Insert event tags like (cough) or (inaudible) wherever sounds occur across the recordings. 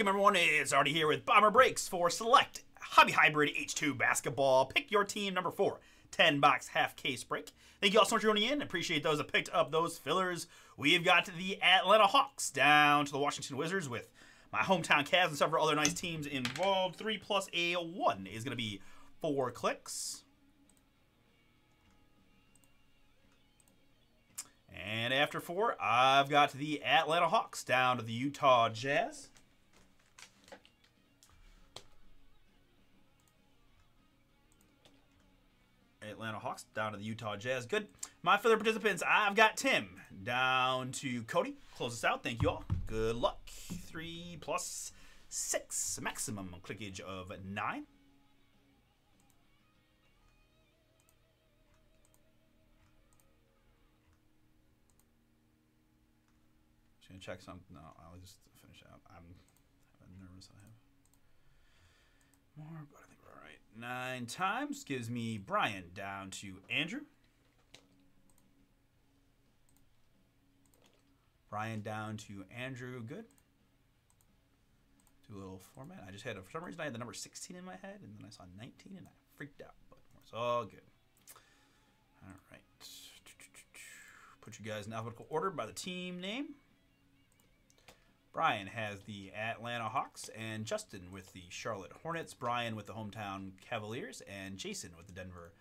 Welcome, everyone. It's already here with Bomber Breaks for Select Hobby Hybrid H2 Basketball. Pick your team number four. 10 box half case break. Thank you all so much for tuning in. Appreciate those that picked up those fillers. We've got the Atlanta Hawks down to the Washington Wizards with my hometown Cavs and several other nice teams involved. Three plus a one is going to be four clicks. And after four, I've got the Atlanta Hawks down to the Utah Jazz. Atlanta Hawks down to the Utah Jazz. Good. My further participants, I've got Tim down to Cody. Close us out. Thank you all. Good luck. Three plus six. Maximum clickage of nine. Just gonna check something. No, I'll just finish out. I'm, I'm nervous. I have more, Nine times gives me Brian down to Andrew. Brian down to Andrew. Good. Do a little format. I just had, a, for some reason, I had the number 16 in my head, and then I saw 19, and I freaked out. But it's all good. All right. Put you guys in alphabetical order by the team name. Brian has the Atlanta Hawks, and Justin with the Charlotte Hornets, Brian with the hometown Cavaliers, and Jason with the Denver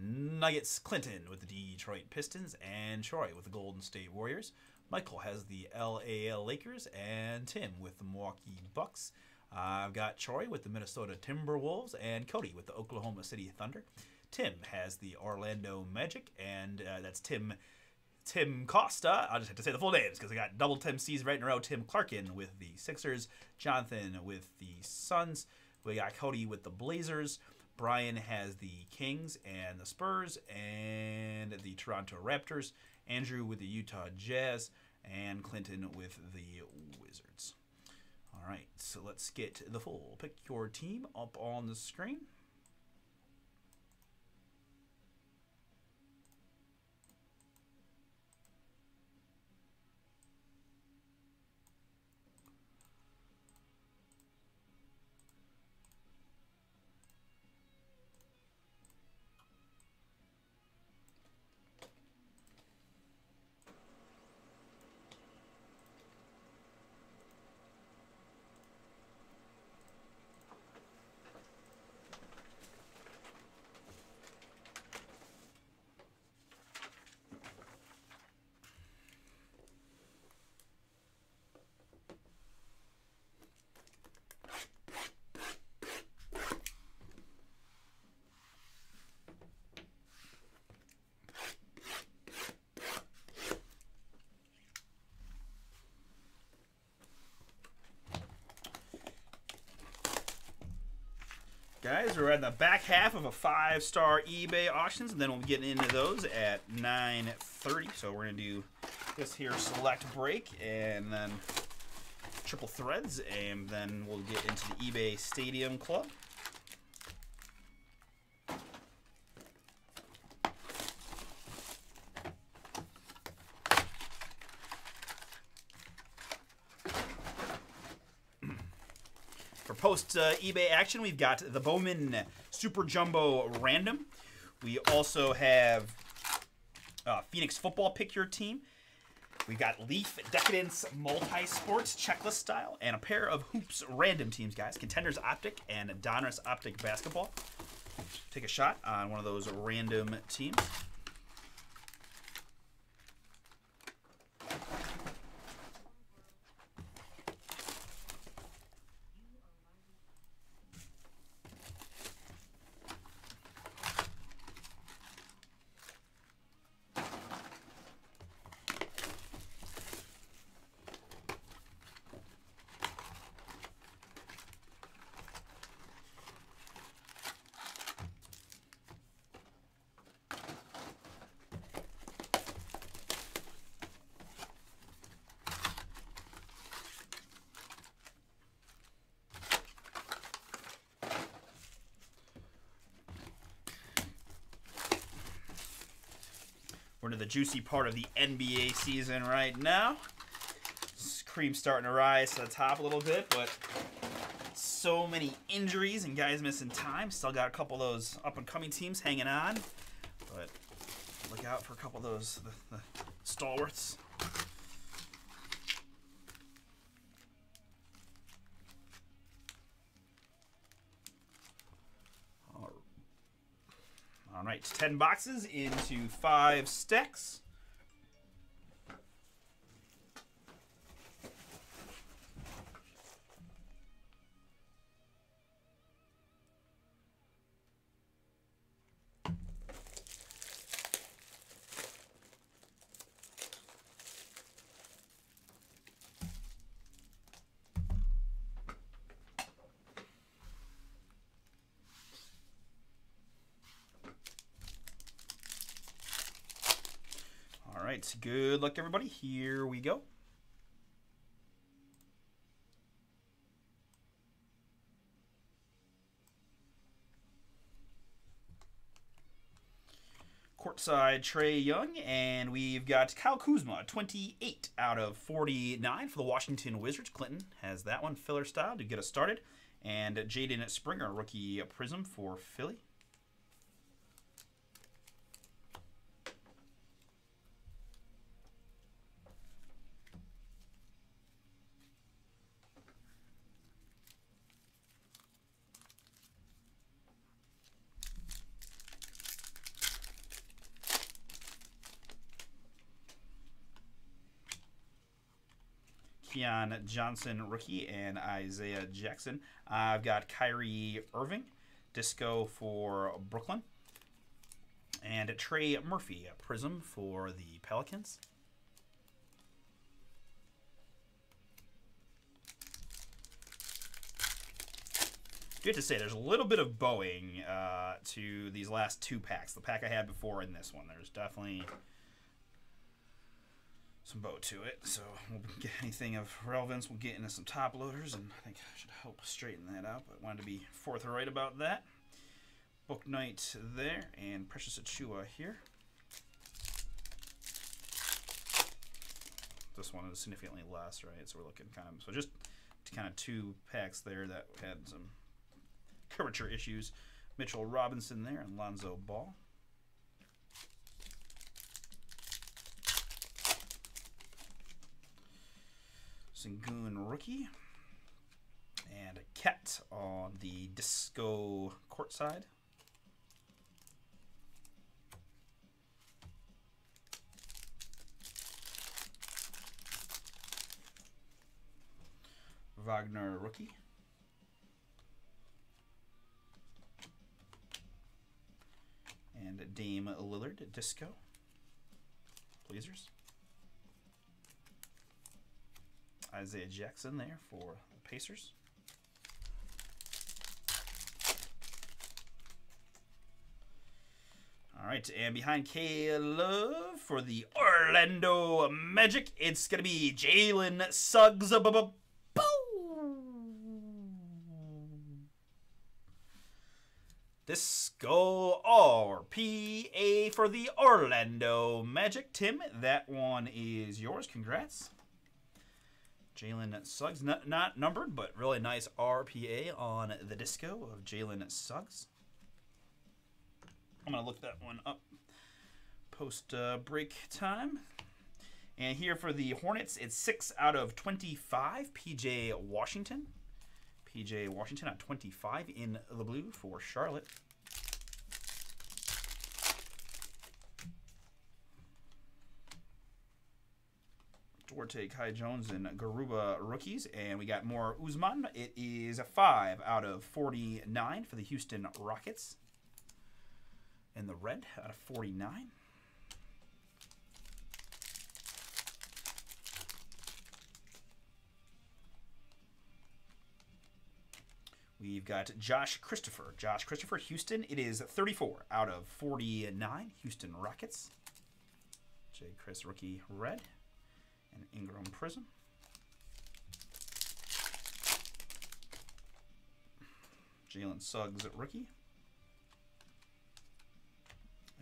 Nuggets, Clinton with the Detroit Pistons, and Troy with the Golden State Warriors. Michael has the LA Lakers, and Tim with the Milwaukee Bucks. I've got Troy with the Minnesota Timberwolves, and Cody with the Oklahoma City Thunder. Tim has the Orlando Magic, and uh, that's Tim Tim Costa. I'll just have to say the full names because I got double Tim C's right in a row. Tim Clarkin with the Sixers, Jonathan with the Suns. We got Cody with the Blazers. Brian has the Kings and the Spurs and the Toronto Raptors. Andrew with the Utah Jazz and Clinton with the Wizards. All right, so let's get the full pick your team up on the screen. Guys, we're at the back half of a five-star eBay auctions, and then we'll get into those at 9.30. So we're going to do this here select break, and then triple threads, and then we'll get into the eBay Stadium Club. For post uh, eBay action, we've got the Bowman Super Jumbo Random. We also have uh, Phoenix Football Pick Your Team. We've got Leaf Decadence Multi Sports Checklist Style and a pair of Hoops Random Teams, guys. Contenders Optic and Donruss Optic Basketball. Take a shot on one of those random teams. We're into the juicy part of the NBA season right now. It's cream starting to rise to the top a little bit, but so many injuries and guys missing time. Still got a couple of those up and coming teams hanging on, but look out for a couple of those the, the stalwarts. All right, 10 boxes into five stacks. Right, good luck, everybody. Here we go. Courtside Trae Young, and we've got Kyle Kuzma, 28 out of 49 for the Washington Wizards. Clinton has that one filler style to get us started. And Jaden Springer, rookie Prism for Philly. Keon Johnson, rookie, and Isaiah Jackson. I've got Kyrie Irving, Disco for Brooklyn, and Trey Murphy, Prism for the Pelicans. Do have to say, there's a little bit of bowing uh, to these last two packs. The pack I had before and this one. There's definitely some bow to it. So we'll get anything of relevance. We'll get into some top loaders, and I think I should help straighten that out. But wanted to be forthright about that. Bouknight there, and Precious Achiuwa here. This one is significantly less, right? So we're looking kind of so just kind of two packs there that had some curvature issues. Mitchell Robinson there and Lonzo Ball. Sengun rookie. And a Ket on the disco court side. Wagner rookie. And Dame Lillard disco. Blazers. Isaiah Jackson there for the Pacers. All right, and behind Caleb for the Orlando Magic, it's going to be Jalen Suggs. Disco RPA for the Orlando Magic. Tim, that one is yours. Congrats. Jalen Suggs, not, not numbered, but really nice RPA on the disco of Jalen Suggs. I'm going to look that one up post uh, break time. And here for the Hornets, it's 6 out of 25. PJ Washington. PJ Washington at 25 in the blue for Charlotte. Duarte, Kai Jones, and Garuba rookies. And we got more Usman. It is a 5 out of 49 for the Houston Rockets. And the red out of 49. We've got Josh Christopher. Josh Christopher, Houston. It is 34 out of 49. Houston Rockets. J. Chris, rookie red Ingram Prism. Jalen Suggs at rookie.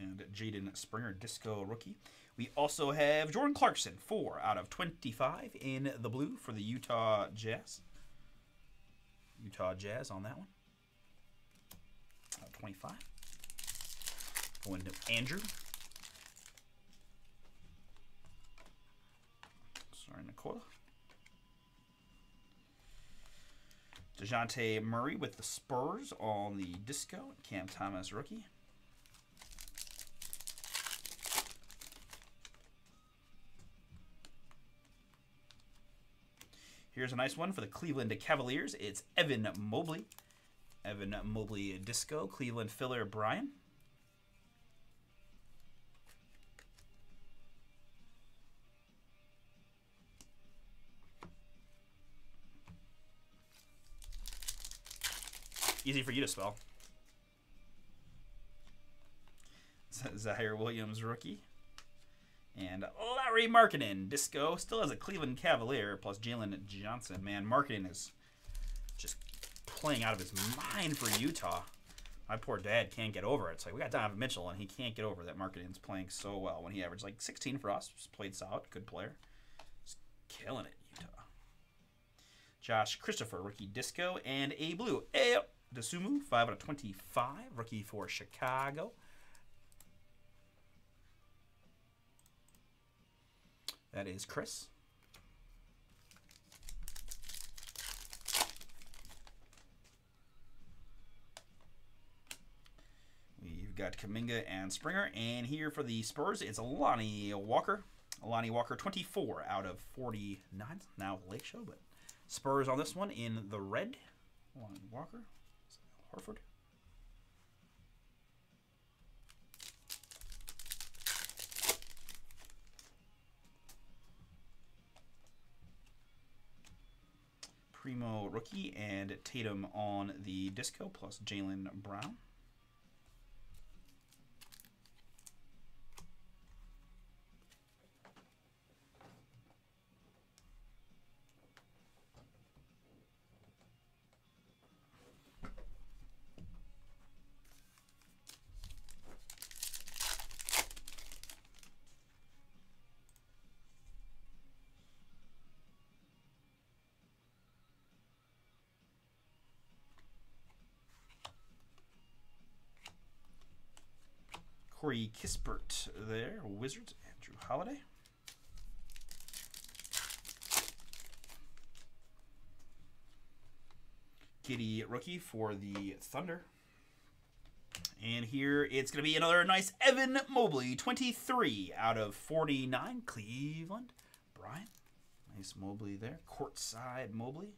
and Jaden Springer, Disco rookie. We also have Jordan Clarkson, 4 out of 25 in the blue for the Utah Jazz. Utah Jazz on that one. Uh, 25. Going to Andrew. Sorry, DeJounte Murray with the Spurs on the disco. Cam Thomas rookie. Here's a nice one for the Cleveland Cavaliers. It's Evan Mobley. Evan Mobley Disco. Cleveland Filler Brian. Easy for you to spell. Ziaire Williams rookie. And Lauri Markkanen, Disco, still has a Cleveland Cavalier, plus Jalen Johnson. Man, Markkanen is just playing out of his mind for Utah. My poor dad can't get over it. It's like we got Donovan Mitchell, and he can't get over that Markkanen's playing so well. When he averaged like 16 for us, just played solid, good player. Just killing it, Utah. Josh Christopher, rookie Disco, and a blue. Dosunmu, 5 out of 25, rookie for Chicago. That is Chris. We've got Kuminga and Springer. And here for the Spurs, it's Lonnie Walker. Lonnie Walker, 24 out of 49. Now Lake Show, but Spurs on this one in the red. Lonnie Walker. Horford. Primo rookie and Tatum on the disco plus Jaylen Brown. Corey Kispert there, Wizards, Andrew Holiday. Giddey rookie for the Thunder. And here it's going to be another nice Evan Mobley, 23 out of 49, Cleveland. Brian, nice Mobley there. Courtside Mobley.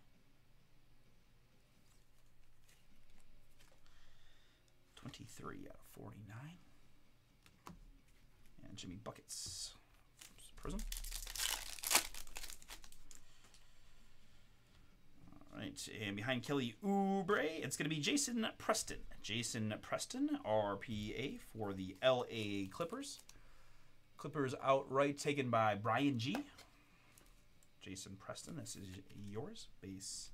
23 out of 49 and Jimmy Buckets. Prism. All right, and behind Kelly Oubre, it's going to be Jason Preston. Jason Preston, RPA for the LA Clippers. Clippers outright taken by Brian G. Jason Preston, this is yours. Base,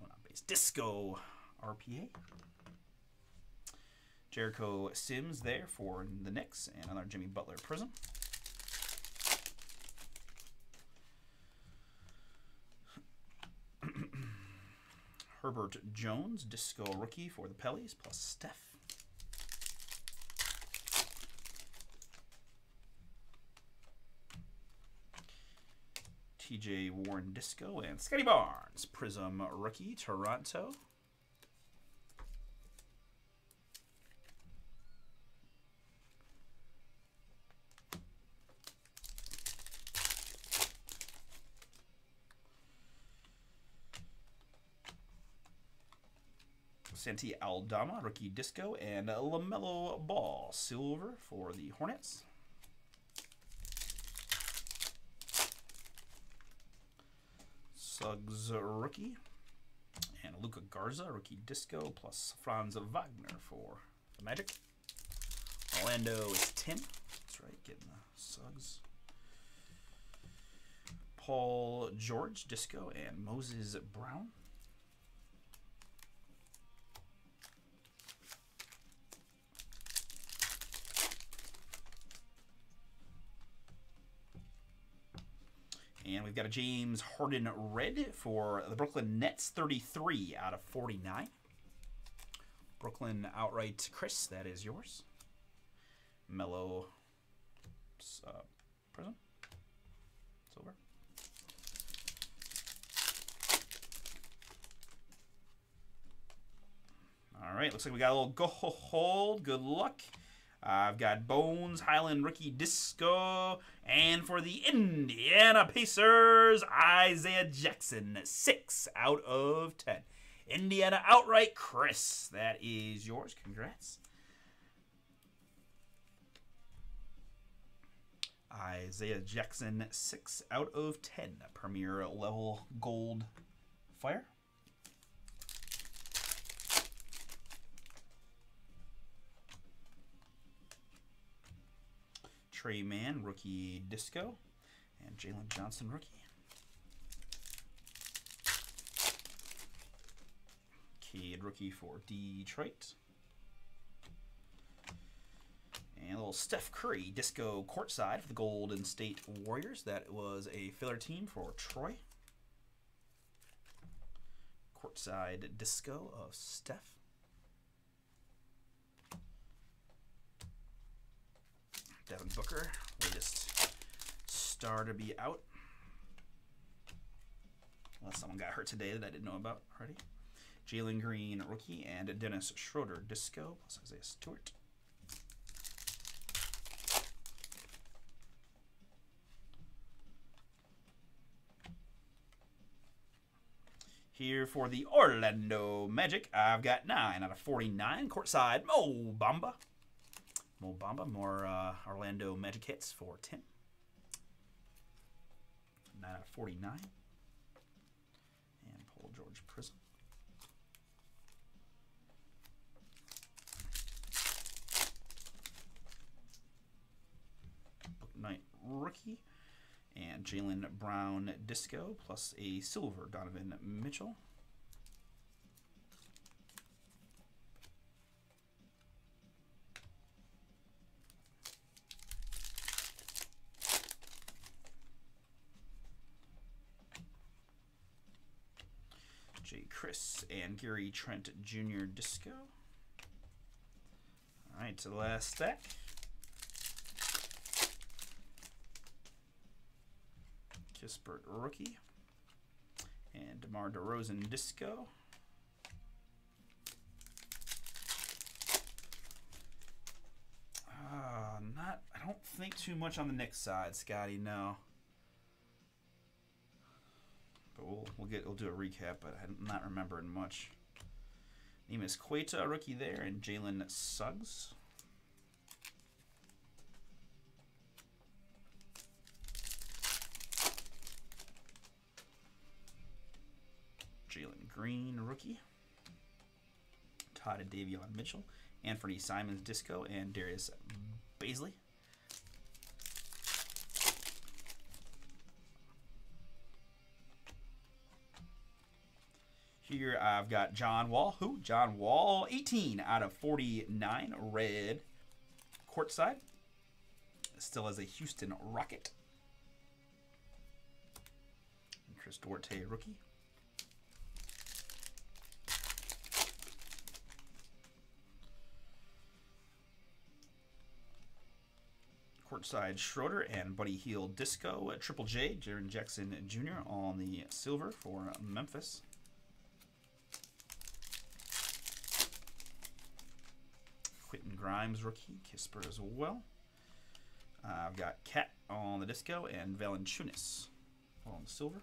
no, not base, Disco RPA. Jericho Sims there for the Knicks, and another Jimmy Butler Prism. (clears throat) Herbert Jones, Disco Rookie for the Pellies, plus Steph. TJ Warren Disco and Scottie Barnes, Prism Rookie, Toronto. Santi Aldama, rookie disco, and LaMelo Ball, silver for the Hornets. Suggs rookie, and Luka Garza, rookie disco, plus Franz Wagner for the Magic. Orlando is Tim. That's right, getting the Suggs. Paul George, disco, and Moses Brown. And we've got a James Harden red for the Brooklyn Nets, 33 out of 49. Brooklyn outright, Chris, that is yours. Mellow uh, Prism. Silver. All right, looks like we got a little go hold. Good luck. I've got Bones, Hyland Rookie Disco, and for the Indiana Pacers, Isaiah Jackson, 6 out of 10. Indiana outright, Chris. That is yours. Congrats. Isaiah Jackson, 6 out of 10. Premier level gold fire. Tre Mann, rookie disco. And Jalen Johnson, rookie. Cade, rookie for Detroit. And a little Steph Curry disco courtside for the Golden State Warriors. That was a filler team for Troy. Courtside disco of Steph. Devin Booker, latest star to be out. Unless someone got hurt today that I didn't know about already. Jalen Green, rookie, and Dennis Schroeder, disco, plus Isaiah Stewart. Here for the Orlando Magic, I've got 9 out of 49. Courtside, Mo Bamba. Mo Bamba, more uh, Orlando Magic hits for Tim. 9 out of 49. And Paul George Prism. Bouknight rookie. And Jaylen Brown disco plus a silver Donovan Mitchell. J. Chris and Trent Jr. Disco. All right, to the last stack. Kispert rookie. And DeMar DeRozan Disco. Uh, not, I don't think too much on the Knicks side, Scotty, no. But we'll, we'll get, we'll do a recap, but I'm not remembering much. Neemias Queta, rookie there, and Jalen Suggs. Jalen Green, rookie. Todd and Davion Mitchell. Anthony Simons, Disco, and Darius Bazley. Here I've got John Wall. Who? John Wall, 18 out of 49, red courtside. Still as a Houston Rocket. Chris Duarte, rookie. courtside Schroeder and Buddy Hield Disco. Triple J, Jaren Jackson Jr. on the silver for Memphis. Grimes rookie, Kispert as well. Uh, I've got Cat on the disco and Valanciunas on the silver.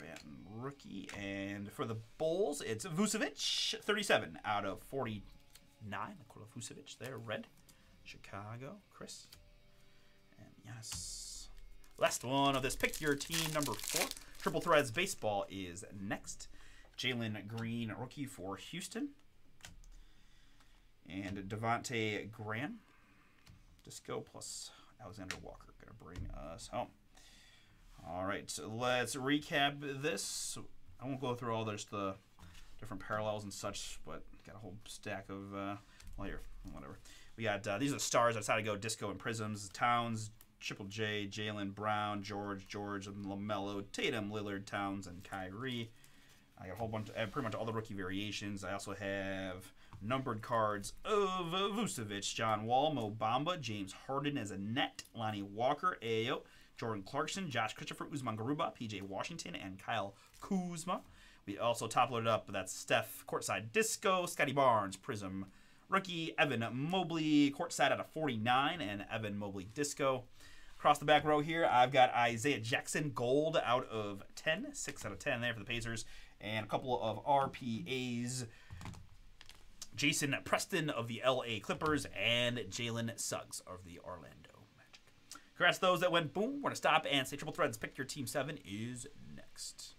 Banton rookie. And for the Bulls, it's Vucevic, 37 out of 49. Nikola Vucevic there, red. Chicago, Chris. And yes. Last one of this. Pick your team number four. Triple Threads Baseball is next. Jalen Green, rookie for Houston. And Devonte Graham. Disco plus Alexander Walker. Going to bring us home. All right, so let's recap this. I won't go through all this the different parallels and such, but got a whole stack of uh, well here, whatever. We got uh, these are the stars. I decided to go Disco and Prisms. Towns, Triple J, Jaylen Brown, George, George, Lamelo, Tatum, Lillard, Towns, and Kyrie. I got a whole bunch, of, pretty much all the rookie variations. I also have numbered cards of Vucevic, John Wall, Mo Bamba, James Harden as a net, Lonnie Walker, Ayo, Jordan Clarkson, Josh Christopher, Usman Garuba, PJ Washington, and Kyle Kuzma. We also top loaded up. That's Steph, Courtside Disco, Scottie Barnes, Prism, Rookie, Evan Mobley, Courtside out of 49, and Evan Mobley Disco. Across the back row here, I've got Isaiah Jackson, gold out of 10, 6 out of 10 there for the Pacers, and a couple of RPAs. Jason Preston of the LA Clippers, and Jalen Suggs of the Orlando Magic. Congrats those that went boom. We're going to stop and say Triple Threads Pick Your Team 7 is next.